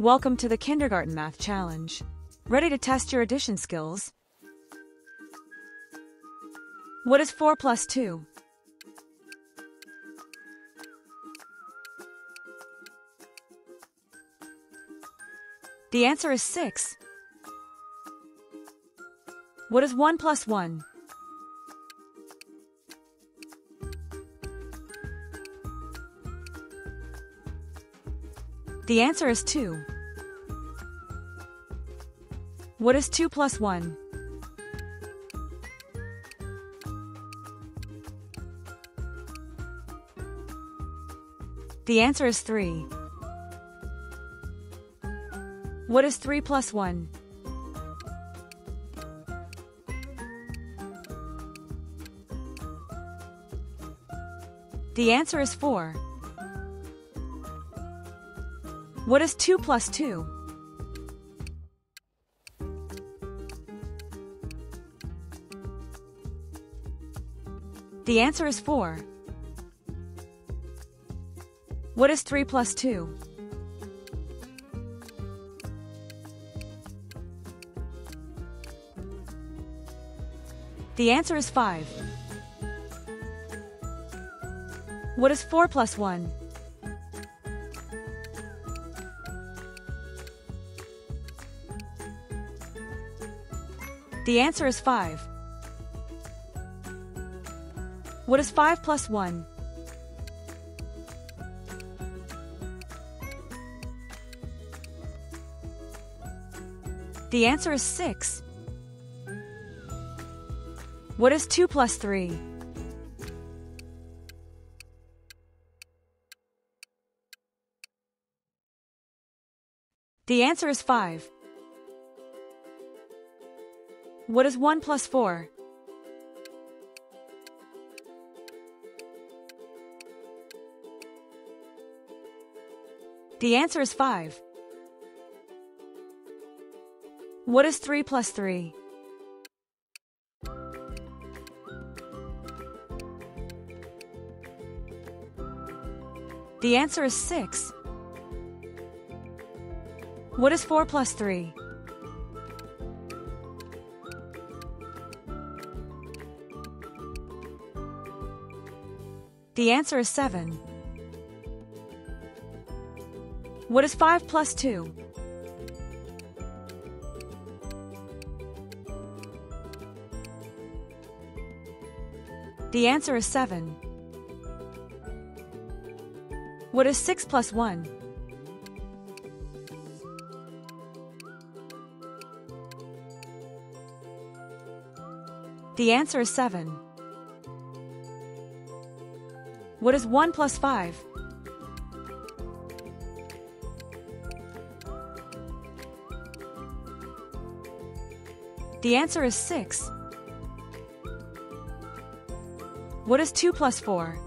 Welcome to the Kindergarten Math Challenge. Ready to test your addition skills? What is 4 plus 2? The answer is 6. What is 1 plus 1? The answer is 2. What is 2 plus 1? The answer is 3. What is 3 plus 1? The answer is 4. What is 2 plus 2? The answer is 4. What is 3 plus 2? The answer is 5. What is 4 plus 1? The answer is 5. What is 5 plus 1? The answer is 6. What is 2 plus 3? The answer is 5. What is 1 plus 4? The answer is 5. What is 3 plus 3? The answer is 6. What is 4 plus 3? The answer is 7. What is 5 plus 2? The answer is 7. What is 6 plus 1? The answer is 7. What is 1 plus 5? The answer is 6. What is 2 plus 4?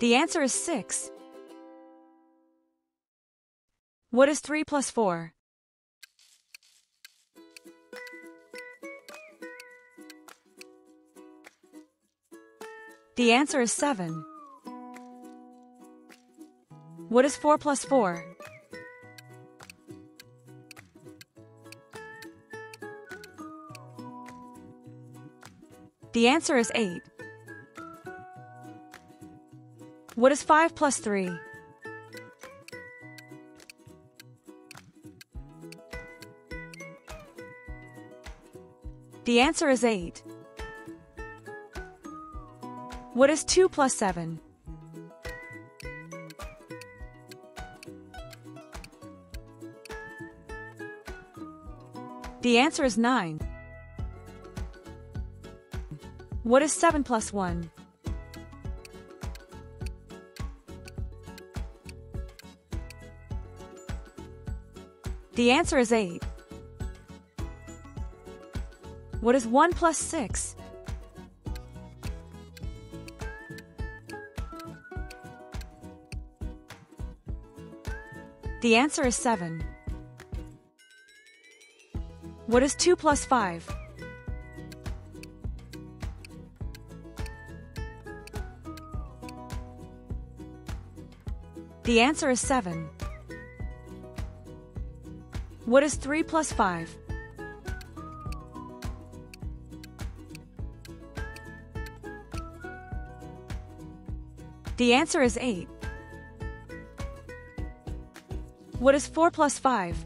The answer is 6. What is 3 plus 4? The answer is 7. What is 4 plus 4? The answer is 8. What is 5 plus 3? The answer is 8. What is 2 plus 7? The answer is 9. What is 7 plus 1? The answer is 8. What is 1 plus 6? The answer is 7. What is 2 plus 5? The answer is 7. What is 3 plus 5? The answer is 8. What is 4 plus 5?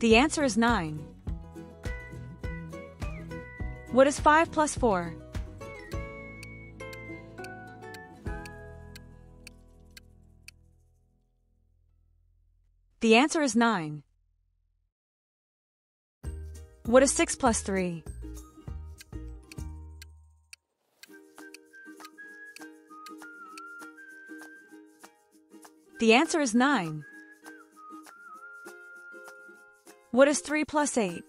The answer is 9. What is 5 plus 4? The answer is 9. What is 6 plus 3? The answer is 9. What is 3 plus 8?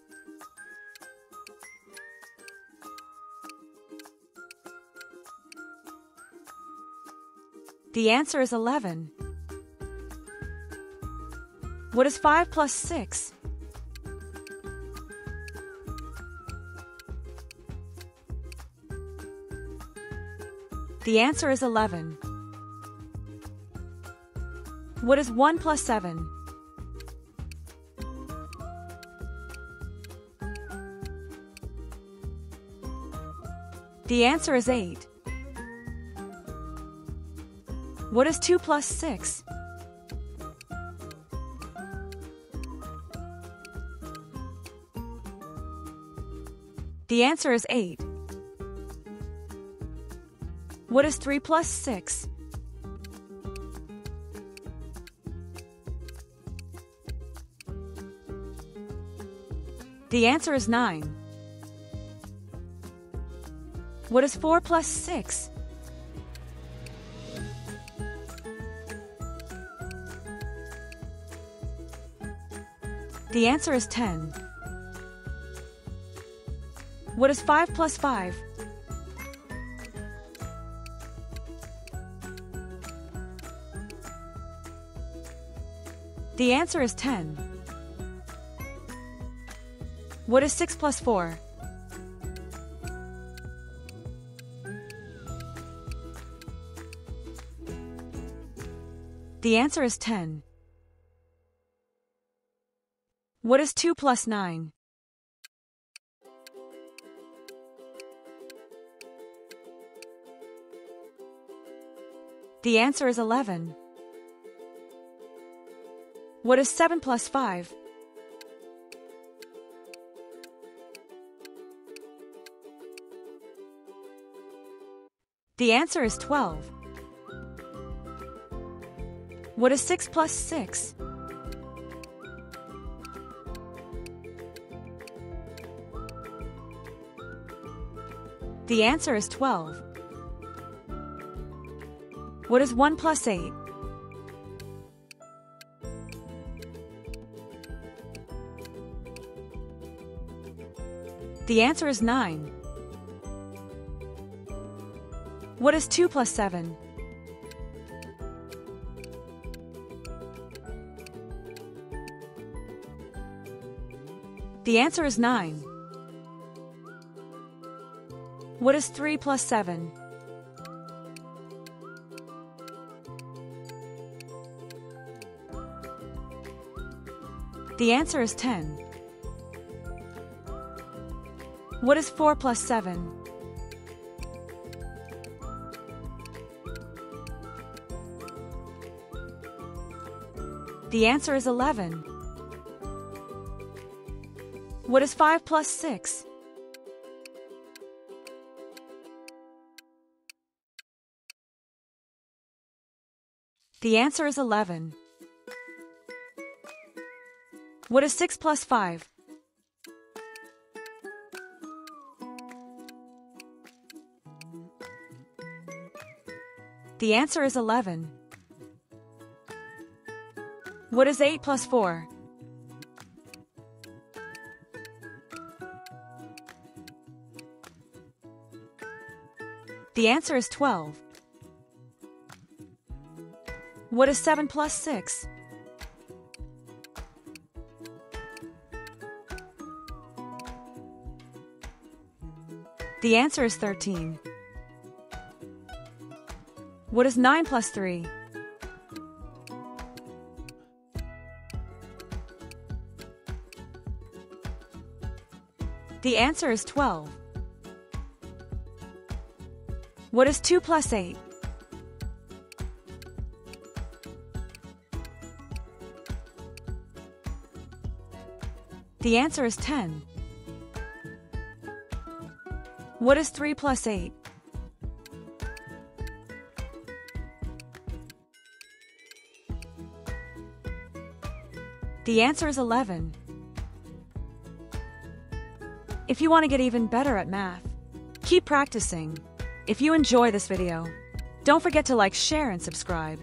The answer is 11. What is 5 plus 6? The answer is 11. What is 1 plus 7? The answer is 8. What is 2 plus 6? The answer is 8. What is 3 plus 6? The answer is 9. What is 4 plus 6? The answer is 10. What is 5 plus 5? The answer is 10. What is 6 plus 4? The answer is 10. What is 2 plus 9? The answer is 11. What is 7 plus 5? The answer is 12. What is 6 plus 6? The answer is 12. What is 1 plus 8? The answer is 9. What is 2 plus 7? The answer is 9. What is 3 plus 7? The answer is 10. What is 4 plus 7? The answer is 11. What is 5 plus 6? The answer is 11. What is 6 plus 5? The answer is 11. What is 8 plus 4? The answer is 12. What is 7 plus 6? The answer is 13. What is 9 plus 3? The answer is 12. What is 2 plus 8? The answer is 10. What is 3 plus 8? The answer is 11. If you want to get even better at math, keep practicing. If you enjoy this video, don't forget to like, share, and subscribe.